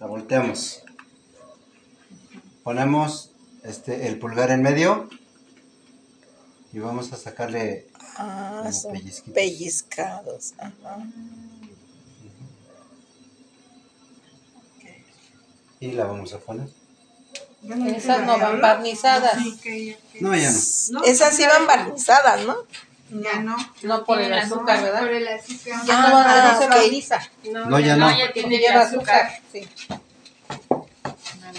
La volteamos. Ponemos este, el pulgar en medio y vamos a sacarle Ah, son pellizcados. Ajá. y la vamos a poner. Esas no van barnizadas. No, ya no. No, Esas iban barnizadas, ¿no? Ya no. No por el azúcar, ¿verdad? Por el azúcar. Ya no van a no se barniza. No, ya no. ya tiene azúcar. azúcar. Sí.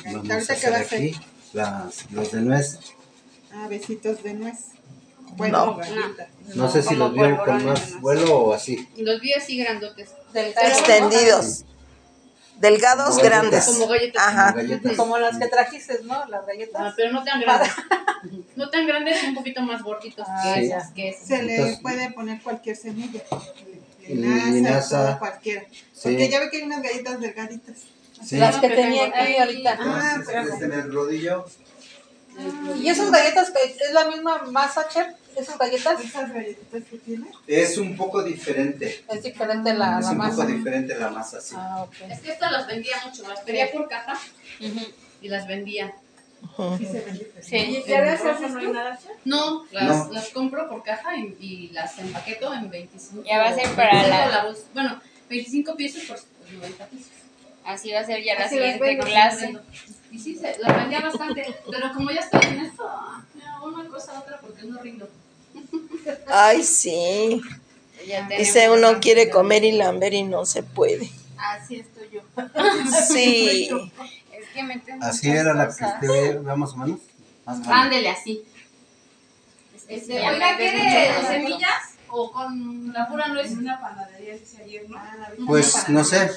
Vamos a Ahorita que va a hacer ser. aquí las, los de nuez. Ah, besitos de nuez. No. Bueno, galleta. No sé si los vio con más ¿no? vuelo o así. Los vi así grandotes. Extendidos. Delgados, Como galletas. grandes. Como galletas. Ajá. Como galletas. Como las que trajiste, ¿no? Las galletas. Ah, pero no tan grandes. No tan grandes, un poquito más gorditos Ah, que esas. Que esas. Se le Entonces- puede poner cualquier semilla. Linaza. Cualquiera. Porque Sí. ya ve que hay unas galletas delgaditas. Sí. Las que tenía aquí ahorita. Ah, Este en el rodillo. ¿Y esas galletas que es la misma masa, chef? ¿Esas galletas? Esas galletitas que tiene. Es un poco diferente. Es diferente la, es la un masa. poco diferente la masa, sí. Ah, ok. Es que estas las vendía mucho. Las pedía por caja y las vendía. Sí, se vende. Sí. ¿Y qué le haces tú? No, las, No. las compro por caja y, y las empaqueto en 25. Ya va a ser para 25 la- la Bueno, 25 piezas por 90 pesos. Así va a ser ya la Así siguiente clase. Y sí, se, las vendía bastante. Pero como ya estoy en esto, ya, una cosa otra porque no rindo. Ay, sí. Ya Dice uno quiere comer y lamber y no se puede. Así estoy yo. Sí. Es que meten Así era la que usted ve, ve más o menos. Ándele así. Este, Ya oiga, ¿quiere semillas o con la pura nuez? En una panadería, dice ayer, ¿no? Pues no sé,